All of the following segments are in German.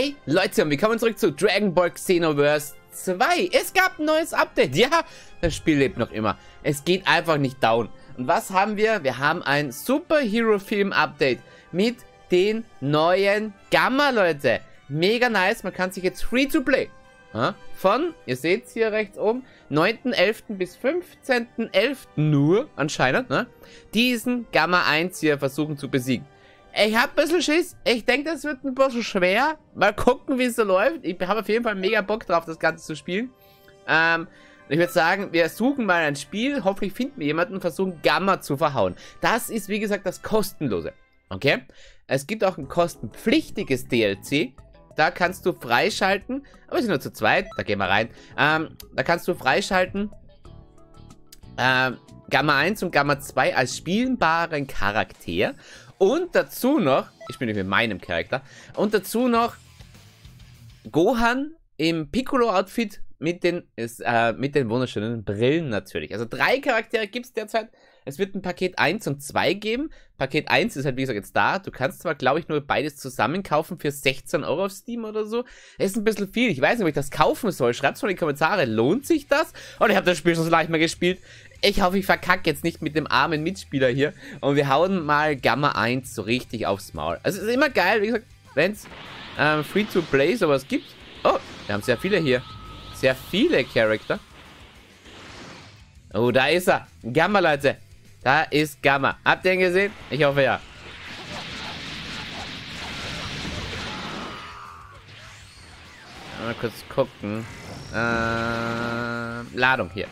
Hey Leute und willkommen zurück zu Dragon Ball Xenoverse 2. Es gab ein neues Update. Ja, das Spiel lebt noch immer. Es geht einfach nicht down. Und was haben wir? Wir haben ein Superhero-Film-Update mit den neuen Gamma, Leute. Mega nice. Man kann sich jetzt free-to-play von, ihr seht es hier rechts oben, 9.11. bis 15.11. nur, anscheinend, ne, diesen Gamma 1 hier versuchen zu besiegen. Ich hab ein bisschen Schiss. Ich denke, das wird ein bisschen schwer. Mal gucken, wie es so läuft. Ich habe auf jeden Fall mega Bock drauf, das Ganze zu spielen. Ähm, ich würde sagen, wir suchen mal ein Spiel. Hoffentlich finden wir jemanden und versuchen Gamma zu verhauen. Das ist, wie gesagt, das Kostenlose. Okay? Es gibt auch ein kostenpflichtiges DLC. Da kannst du freischalten. Aber wir sind nur zu zweit. Da gehen wir rein. Ähm, da kannst du freischalten. Ähm, Gamma 1 und Gamma 2 als spielbaren Charakter. Und dazu noch, ich bin mit meinem Charakter, und dazu noch Gohan im Piccolo-Outfit mit äh, mit den wunderschönen Brillen natürlich. Also drei Charaktere gibt es derzeit. Es wird ein Paket 1 und 2 geben. Paket 1 ist halt wie gesagt jetzt da. Du kannst zwar, glaube ich, nur beides zusammen kaufen für 16 Euro auf Steam oder so. ist ein bisschen viel. Ich weiß nicht, ob ich das kaufen soll. Schreibt es mal in die Kommentare. Lohnt sich das? Und ich habe das Spiel schon so leicht mal gespielt. Ich hoffe, ich verkacke jetzt nicht mit dem armen Mitspieler hier. Und wir hauen mal Gamma 1 so richtig aufs Maul. Also es ist immer geil, wie gesagt, wenn es ähm, Free-to-Play sowas gibt. Oh, wir haben sehr viele hier. Sehr viele Charakter. Oh, da ist er. Gamma, Leute. Da ist Gamma. Habt ihr ihn gesehen? Ich hoffe ja. Mal kurz gucken. Äh, Ladung hier.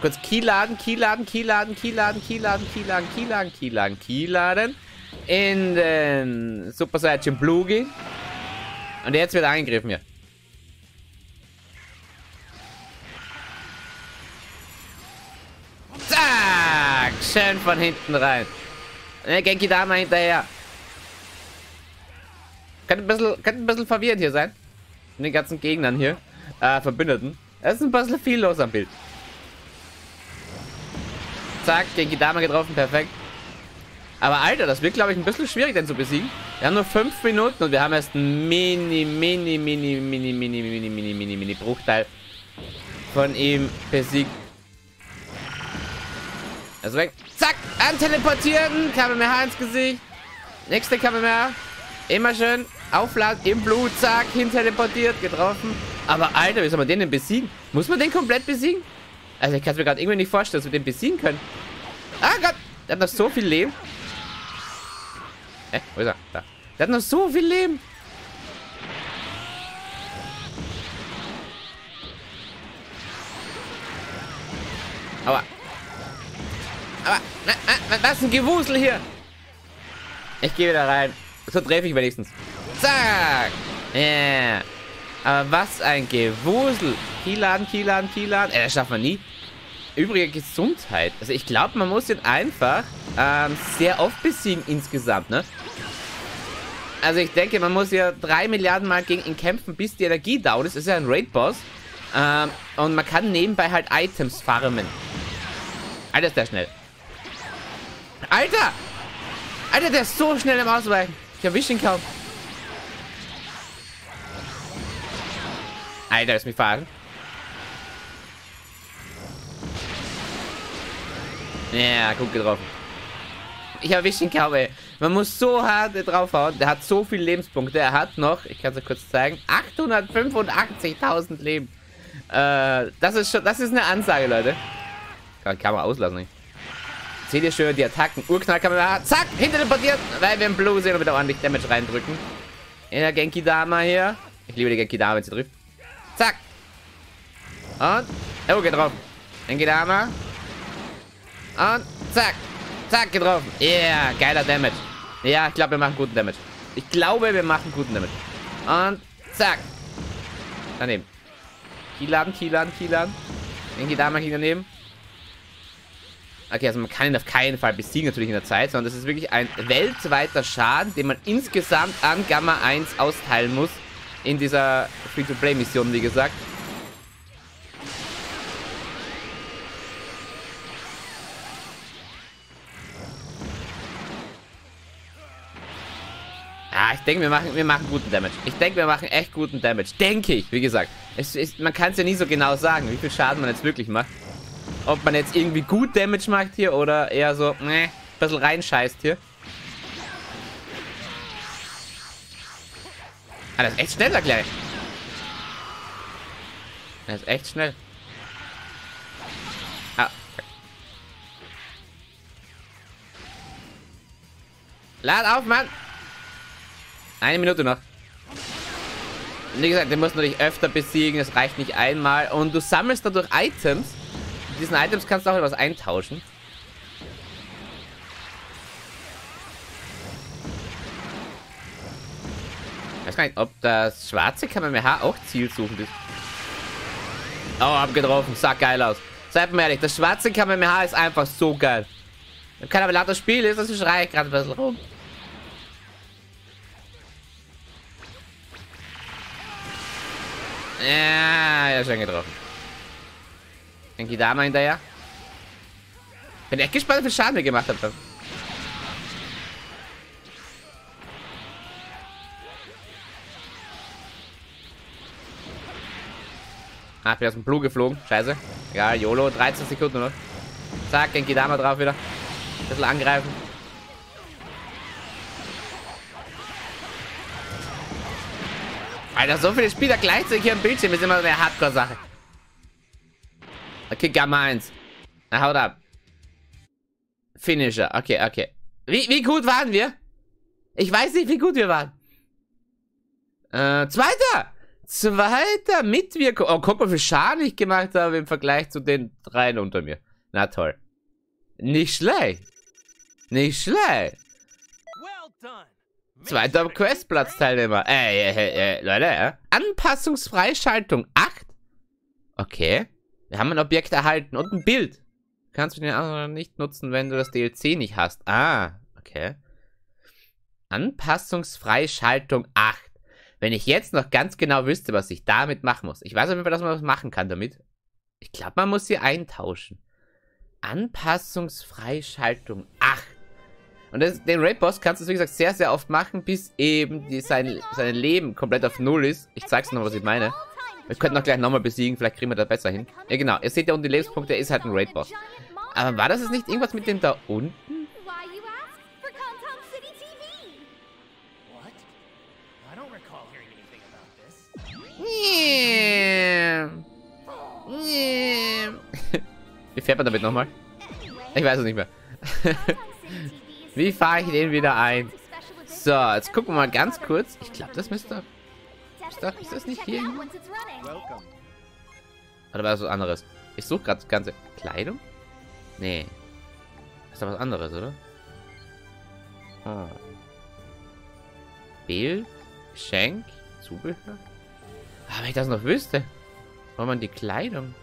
Kurz Keyladen, Keyladen, Keyladen, Keyladen, Keyladen, Keyladen, Keyladen, Keyladen, Keyladen. In den Super Saiyan Blue gehen. Und jetzt wird eingegriffen hier. Schön von hinten rein. Ne, Genki Dama hinterher. Könnte ein bisschen, könnte ein bisschen verwirrend hier sein. Mit den ganzen Gegnern hier. Äh, Verbündeten. Es ist ein bisschen viel los am Bild. Zack, Genki Dama getroffen, perfekt. Aber Alter, das wird, glaube ich, ein bisschen schwierig, den zu besiegen. Wir haben nur 5 Minuten und wir haben erst einen mini, mini, mini, mini, mini, mini, mini, mini, mini Bruchteil von ihm besiegt. Also weg. Zack, anteleportieren. Kamehameha ins Gesicht. Nächste Kamehameha. Immer schön aufladen, im Blut, zack, hin teleportiert, getroffen. Aber Alter, wie soll man den denn besiegen? Muss man den komplett besiegen? Also ich kann es mir gerade irgendwie nicht vorstellen, dass wir den besiegen können. Ah Gott, der hat noch so viel Leben. Hä, wo ist er? Da. Der hat noch so viel Leben. Aber. Aber, na, na, was ein Gewusel hier. Ich gehe wieder rein. So treffe ich wenigstens. Zack. Yeah. Aber was ein Gewusel. Kilan, Kilan, Kilan. Ey, das schafft man nie. Übrige Gesundheit. Also ich glaube, man muss den einfach ähm, sehr oft besiegen insgesamt, ne? Also ich denke, man muss ja drei Milliarden Mal gegen ihn kämpfen, bis die Energie down ist. Das ist ja ein Raid-Boss. Ähm, und man kann nebenbei halt Items farmen. Alter, ist der schnell. Alter! Alter, der ist so schnell im Ausweichen. Ich erwische ihn kaum. Alter, ist mich fahren. Ja, gut getroffen. Ich erwische ihn kaum, ey. Man muss so hart draufhauen. Der hat so viele Lebenspunkte. Er hat noch, ich kann es kurz zeigen, 885.000 Leben. Äh, das ist schon, das ist eine Ansage, Leute. Kann, kann man auslassen, nicht? Seht ihr schön die Attacken. Urknall kann man, zack, hinter teleportiert, weil wir im Blue sehen und wieder ordentlich Damage reindrücken. In der Genki Dama hier. Ich liebe die Genki Dama, wenn sie trifft. Zack. Und, oh, getroffen. Genki Dama. Und, zack. Zack, getroffen. Yeah, geiler Damage. Ja, ich glaube, wir machen guten Damage. Ich glaube, wir machen guten Damage. Und, zack. Daneben. Keyladen, Keyladen, Keyladen. Genki Dama ging daneben. Okay, also man kann ihn auf keinen Fall besiegen natürlich in der Zeit, sondern das ist wirklich ein weltweiter Schaden, den man insgesamt an Gamma 1 austeilen muss in dieser Free-to-Play-Mission, wie gesagt. Ah, ich denke, wir machen, wir machen guten Damage. Ich denke, wir machen echt guten Damage. Denke ich, wie gesagt. Es ist, man kann es ja nie so genau sagen, wie viel Schaden man jetzt wirklich macht. Ob man jetzt irgendwie gut Damage macht hier oder eher so, ne, ein bisschen reinscheißt hier. Ah, das ist echt schneller gleich. Das ist echt schnell. Ah. Lad auf, Mann! Eine Minute noch. Wie gesagt, den musst du dich öfter besiegen. Es reicht nicht einmal. Und du sammelst dadurch Items. Diesen Items kannst du auch etwas eintauschen. Weiß gar nicht, ob das schwarze Kamehameha auch zielsuchend ist. Oh, hab. Sah geil aus. Seid mir ehrlich, das schwarze Kamehameha ist einfach so geil. Kein aber lauter Spiel ist, also schreie ich gerade ein bisschen rum. Ja, ja, schon getroffen. Dann geht da mal hinterher. Bin echt gespannt, wie viel Schaden wir gemacht haben. Ah, ich bin aus dem Blue geflogen. Scheiße. Ja, YOLO. 13 Sekunden noch. Zack, dann geht da mal drauf wieder. Ein bisschen angreifen. Alter, so viele Spieler gleichzeitig hier im Bildschirm ist immer eine Hardcore-Sache. Okay, Gamma 1. Na, haut ab. Finisher. Okay, okay. Wie, wie gut waren wir? Ich weiß nicht, wie gut wir waren. Äh, zweiter. Zweiter Mitwirkung. Oh, guck mal, wie viel Schaden ich gemacht habe im Vergleich zu den dreien unter mir. Na toll. Nicht schlecht. Nicht schlecht. Zweiter Questplatzteilnehmer. Ey, ey, ey, Leute, äh? Anpassungsfreischaltung 8. Okay. Wir haben ein Objekt erhalten und ein Bild. Kannst du den anderen nicht nutzen, wenn du das DLC nicht hast. Ah, okay. Anpassungsfreischaltung 8. Wenn ich jetzt noch ganz genau wüsste, was ich damit machen muss. Ich weiß Fall, dass man was machen kann damit. Ich glaube, man muss sie eintauschen. Anpassungsfreischaltung 8. Und das, den Raid-Boss kannst du, wie gesagt, sehr, sehr oft machen, bis eben die, sein, sein Leben komplett auf Null ist. Ich zeig's noch, was ich meine. Wir könnten auch gleich nochmal besiegen, vielleicht kriegen wir das besser hin. Ja, genau. Ihr seht ja unten die Lebenspunkte, er ist halt ein Raid-Boss. Aber war das jetzt nicht irgendwas mit dem da unten? Wie fährt man damit nochmal? Ich weiß es nicht mehr. Wie fahre ich den wieder ein? So, jetzt gucken wir mal ganz kurz. Ich glaube, das müsste... Ist das, ist das nicht hier? Oder war das was anderes? Ich suche gerade das ganze... Kleidung? Nee. Ist da was anderes, oder? Oh. Bild? Geschenk? Zubehör? Ah, wenn ich das noch wüsste. Wo man die Kleidung...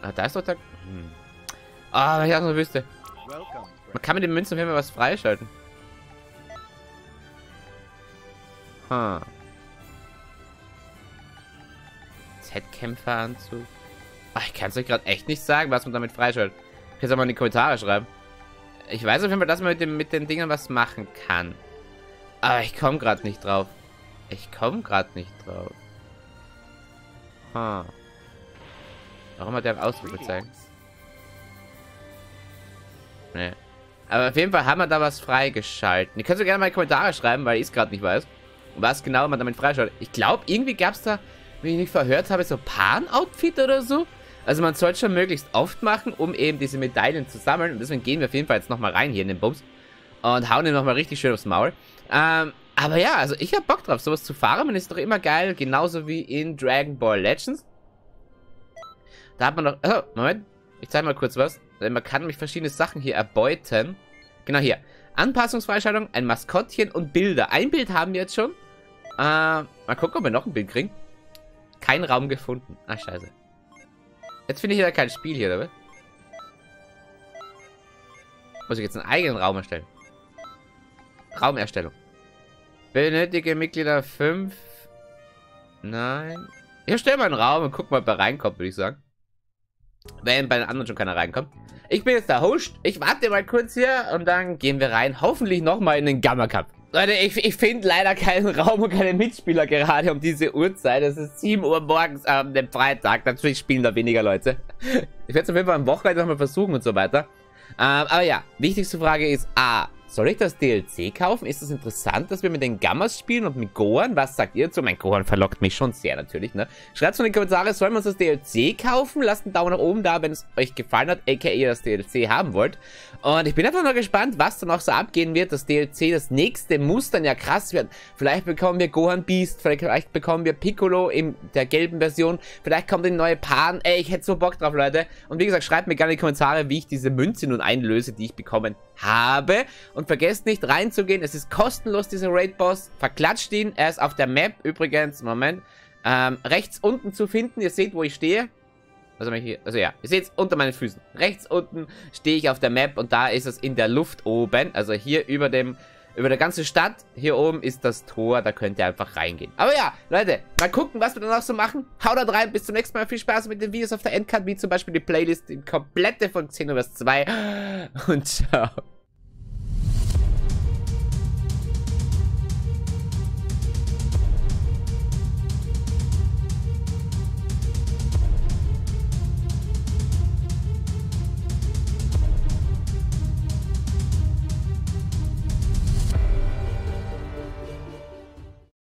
Ah, da ist doch der... Hm. Ah, wenn ich das noch wüsste. Man kann mit den Münzen auf jeden Fall was freischalten. Huh. Z-Kämpferanzug. Ich kann es euch gerade echt nicht sagen, was man damit freischaltet. Jetzt auch mal in die Kommentare schreiben. Ich weiß auf jeden Fall, dass man mit, dem, mit den Dingen was machen kann. Aber ich komme gerade nicht drauf. Ich komme gerade nicht drauf. Huh. Warum hat der einen Ausdruck gezeigt? Nee. Aber auf jeden Fall haben wir da was freigeschalten. Ihr könnt so gerne mal in die Kommentare schreiben, weil ich es gerade nicht weiß. Was genau man damit freischaltet. Ich glaube, irgendwie gab es da, wenn ich nicht verhört habe, so Pan-Outfit oder so. Also man sollte schon möglichst oft machen, um eben diese Medaillen zu sammeln. Und deswegen gehen wir auf jeden Fall jetzt nochmal rein hier in den Bums. Und hauen ihn nochmal richtig schön aufs Maul. Ähm, aber ja, also ich habe Bock drauf, sowas zu farmen ist doch immer geil. Genauso wie in Dragon Ball Legends. Da hat man noch... Oh, Moment. Ich zeige mal kurz was. Denn man kann nämlich verschiedene Sachen hier erbeuten. Genau hier. Anpassungsfreischaltung, ein Maskottchen und Bilder. Ein Bild haben wir jetzt schon. Äh, mal gucken, ob wir noch ein Bild kriegen. Kein Raum gefunden. Ach, scheiße. Jetzt finde ich ja kein Spiel hier, oder? Muss ich jetzt einen eigenen Raum erstellen? Raumerstellung. Benötige Mitglieder 5. Nein. Ich erstelle mal einen Raum und guck mal, ob er reinkommt, würde ich sagen. Wenn bei den anderen schon keiner reinkommt. Ich bin jetzt der Host. Ich warte mal kurz hier und dann gehen wir rein. Hoffentlich nochmal in den Gamma-Cup. Leute, ich, ich finde leider keinen Raum und keine Mitspieler gerade um diese Uhrzeit. Es ist 7 Uhr morgens am ähm, Freitag. Natürlich spielen da weniger Leute. Ich werde es auf jeden Fall am Wochenende nochmal versuchen und so weiter. Ähm, aber ja, wichtigste Frage ist A. Soll ich das DLC kaufen? Ist es das interessant, dass wir mit den Gammas spielen und mit Gohan? Was sagt ihr dazu? Mein Gohan verlockt mich schon sehr natürlich, ne? Schreibt es in die Kommentare, sollen wir uns das DLC kaufen? Lasst einen Daumen nach oben da, wenn es euch gefallen hat, aka ihr das DLC haben wollt. Und ich bin einfach nur gespannt, was dann auch so abgehen wird. Das DLC, das nächste muss dann ja krass werden. Vielleicht bekommen wir Gohan Beast, vielleicht bekommen wir Piccolo in der gelben Version, vielleicht kommt ein neue Pan. Ey, ich hätte so Bock drauf, Leute. Und wie gesagt, schreibt mir gerne in die Kommentare, wie ich diese Münze nun einlöse, die ich bekommen habe. Und vergesst nicht reinzugehen. Es ist kostenlos, dieser Raid-Boss. Verklatscht ihn. Er ist auf der Map übrigens, Moment, ähm, rechts unten zu finden. Ihr seht, wo ich stehe. Also, hier, also ja, ihr seht es unter meinen Füßen. Rechts unten stehe ich auf der Map und da ist es in der Luft oben. Also hier über dem über der ganzen Stadt. Hier oben ist das Tor, da könnt ihr einfach reingehen. Aber ja, Leute, mal gucken, was wir dann noch so machen. Haut da rein, bis zum nächsten Mal. Viel Spaß mit den Videos auf der Endcard, wie zum Beispiel die Playlist, die komplette von Xenoverse 2. Und ciao.